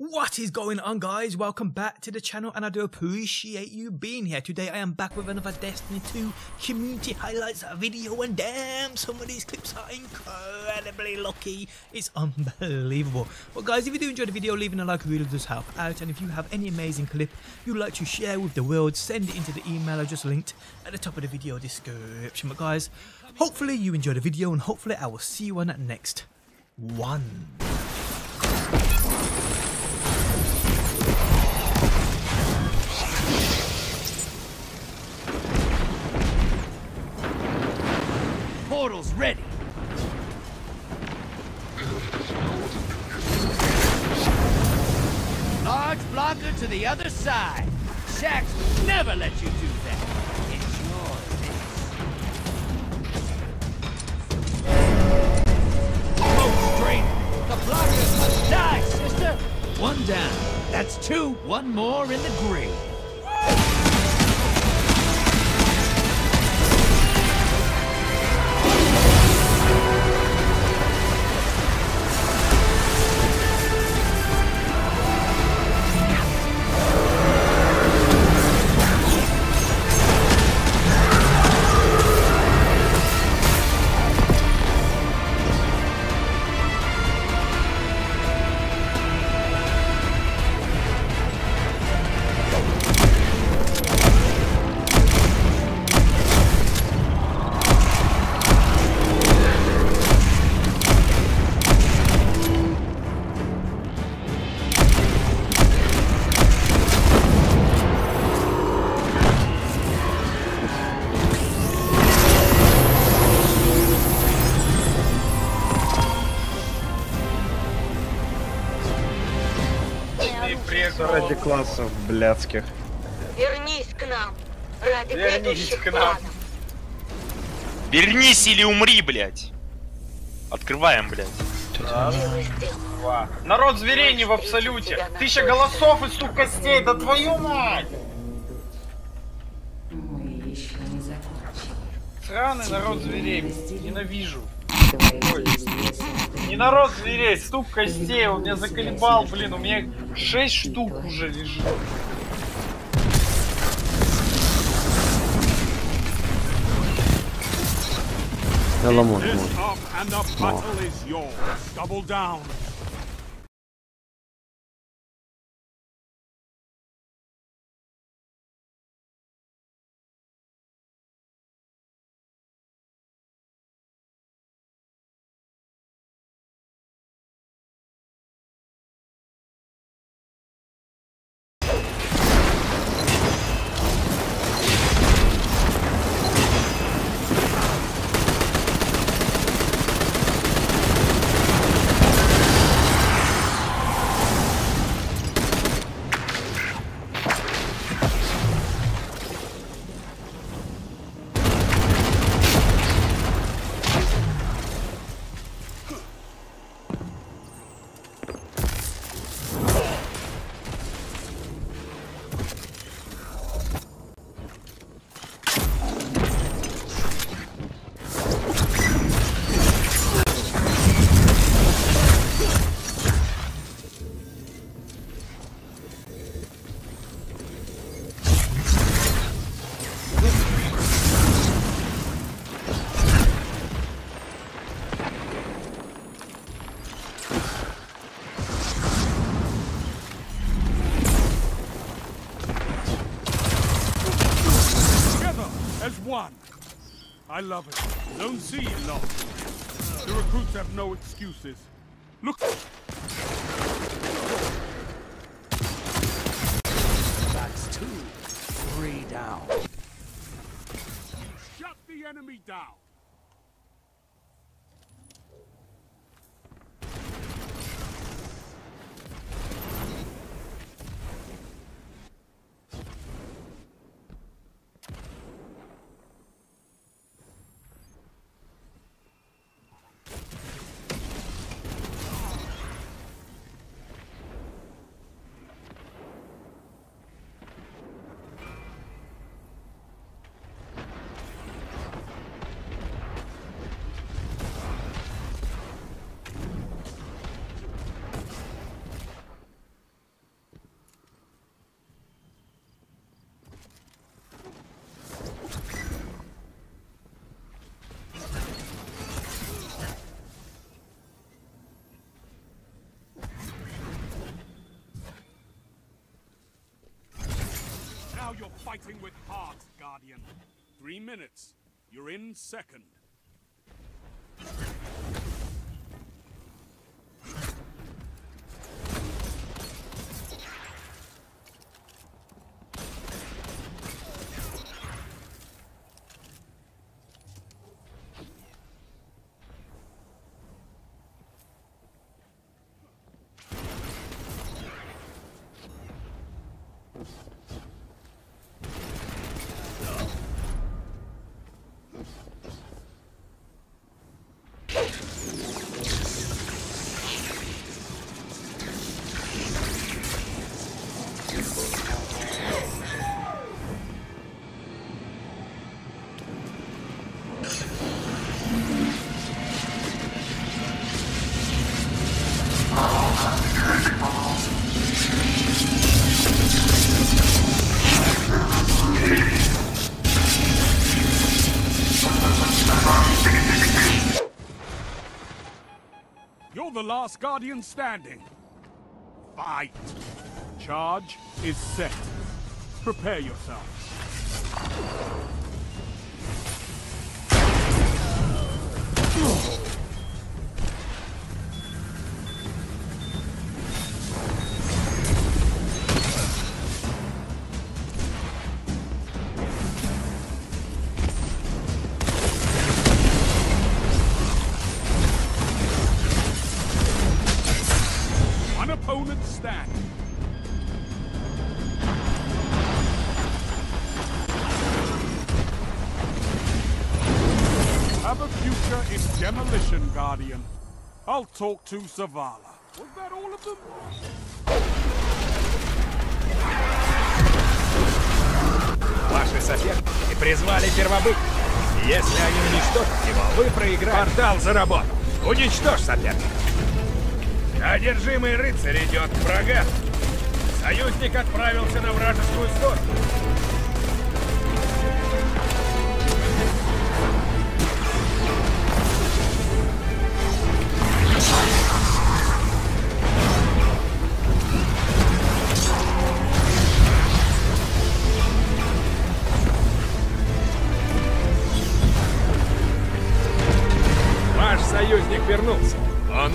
What is going on guys? Welcome back to the channel and I do appreciate you being here. Today I am back with another Destiny 2 community highlights video and damn some of these clips are incredibly lucky. It's unbelievable. But guys if you do enjoy the video leaving a like really does help out and if you have any amazing clip you'd like to share with the world send it into the email I just linked at the top of the video description. But guys hopefully you enjoy the video and hopefully I will see you on that next one. To the other side. Shaxx would never let you do that. It's yours. Smoke straight. Oh, the blockers must die, sister. One down. That's two. One more in the grave. Ты приехал Ради классов блядских. Вернись к нам ради Вернись к нам. планов. Вернись или умри, блядь. Открываем, блядь. Два. Народ зверей не в абсолюте. Тысяча голосов и стук костей, да твою мать! Сраный народ зверей, ненавижу. Не народ зверей, стук костей, он меня заколебал, блин, у меня 6 штук уже лежит. Эламон I love it. Zone C lost. The recruits have no excuses. Look. That's two. Three down. Shut the enemy down. You're fighting with heart, Guardian. Three minutes. You're in second. The last Guardian standing. Fight. Charge is set. Prepare yourself. Oh. I'll talk to Zavala. Was that all of them? Ваши соперники призвали первобытие. Если они уничтожат его, вы проиграете. Портал заработал. Уничтожь соперника. Одержимый рыцарь идет к врагам. Союзник отправился на вражескую сторону.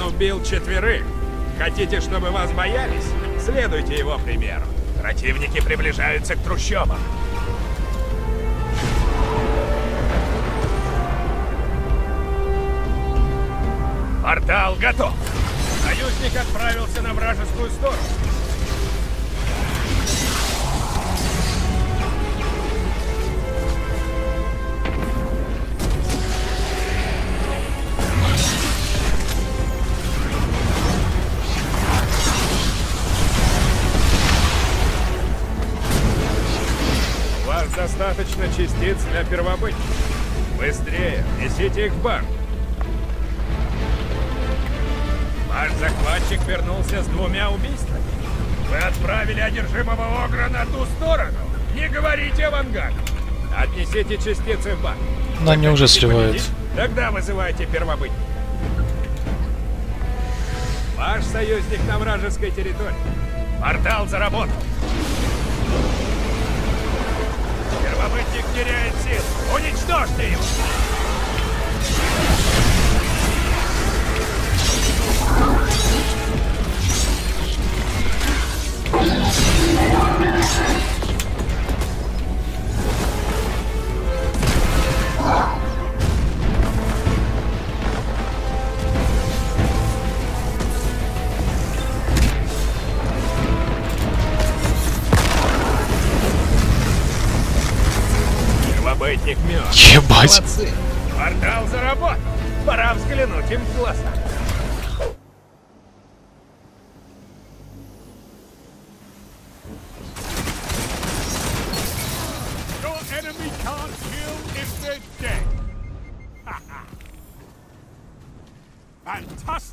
Убил четверых. Хотите, чтобы вас боялись? Следуйте его примеру. Противники приближаются к трущобам. Портал готов. Союзник отправился на вражескую сторону. Частиц для первобытия. Быстрее, несите их в банк. Ваш захватчик вернулся с двумя убийствами. Вы отправили одержимого Огра на ту сторону. Не говорите авангарду. Отнесите частицы в банк. Но они уже сливают. Тогда вызывайте первобытие. Ваш союзник на вражеской территории. Портал заработал. Первобытник теряет сил. Уничтожьте его!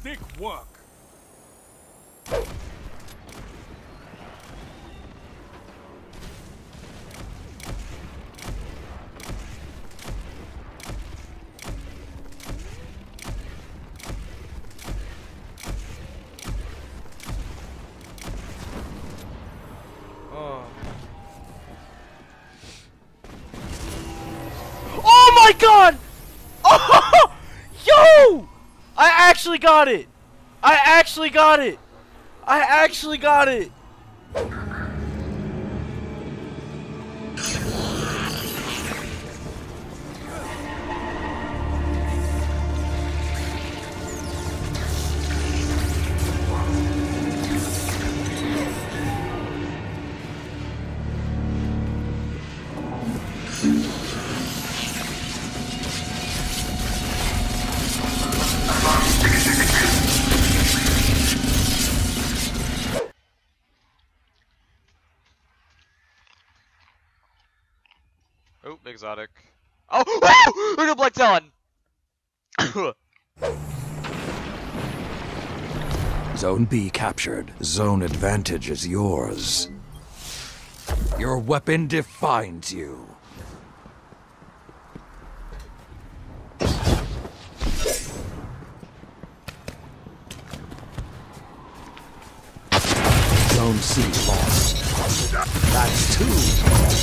Stick work. Oh my god! Oh! Yo! I actually got it! I actually got it! I actually got it! Exotic. Oh, oh! Look at Black Talon! Zone B captured. Zone advantage is yours. Your weapon defines you. Zone C. That's two.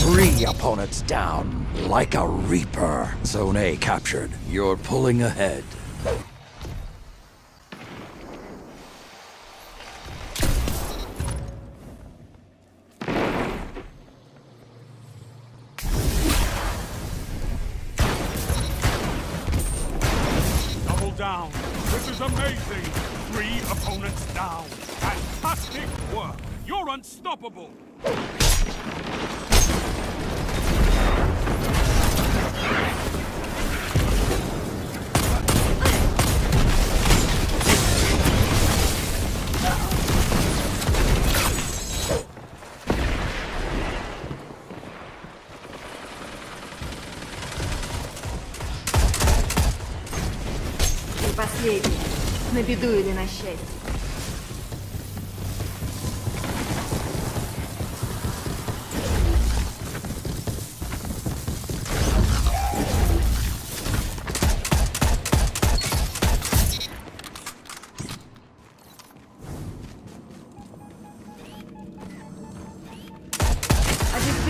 Three opponents down. Like a reaper. Zone A captured. You're pulling ahead. Double down. This is amazing. Three opponents down. Unstoppable. Последний. На беду или на счастье.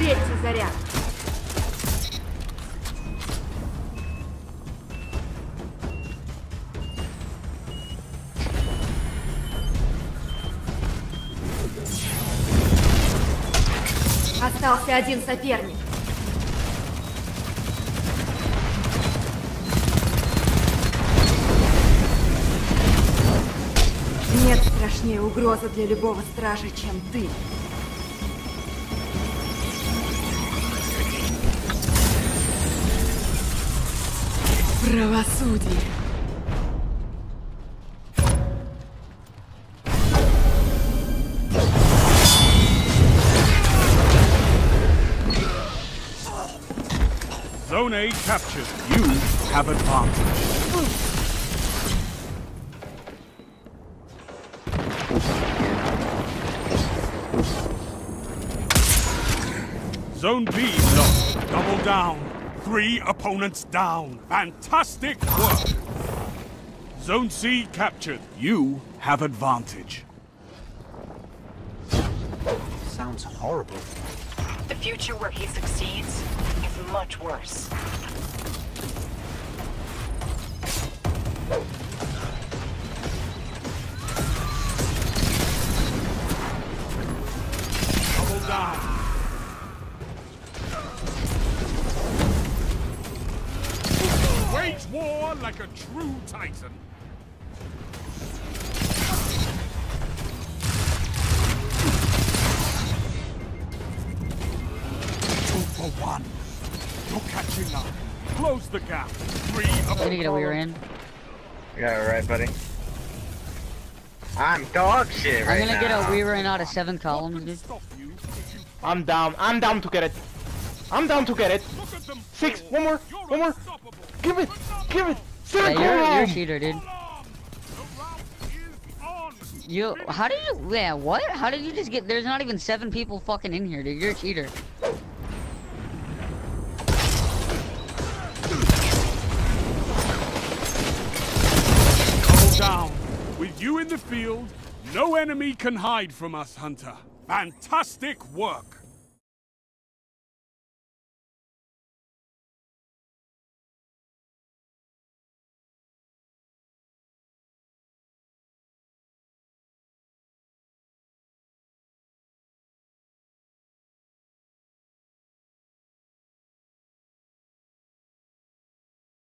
Обезвредьте заряд. Остался один соперник. Нет страшнее угрозы для любого стража, чем ты. Правосудие. Zone A captured. You have advantage. Zone B lost. Double down. Three opponents down. Fantastic work. Zone C captured. You have advantage. Sounds horrible. The future where he succeeds is much worse. True titan. Two for one. You're catching up. Close the gap. Three I'm gonna get a weir in. Yeah, right, buddy. I'm dog shit right I'm gonna now. get a weir in out of seven columns, dude. I'm down. I'm down to get it. I'm down to get it. Six. One more. One more. Give it. Give it. Yeah, you're, you're a cheater, dude. You, how did you, yeah, what? How did you just get, there's not even seven people fucking in here, dude. You're a cheater. Double down. With you in the field, no enemy can hide from us, Hunter. Fantastic work.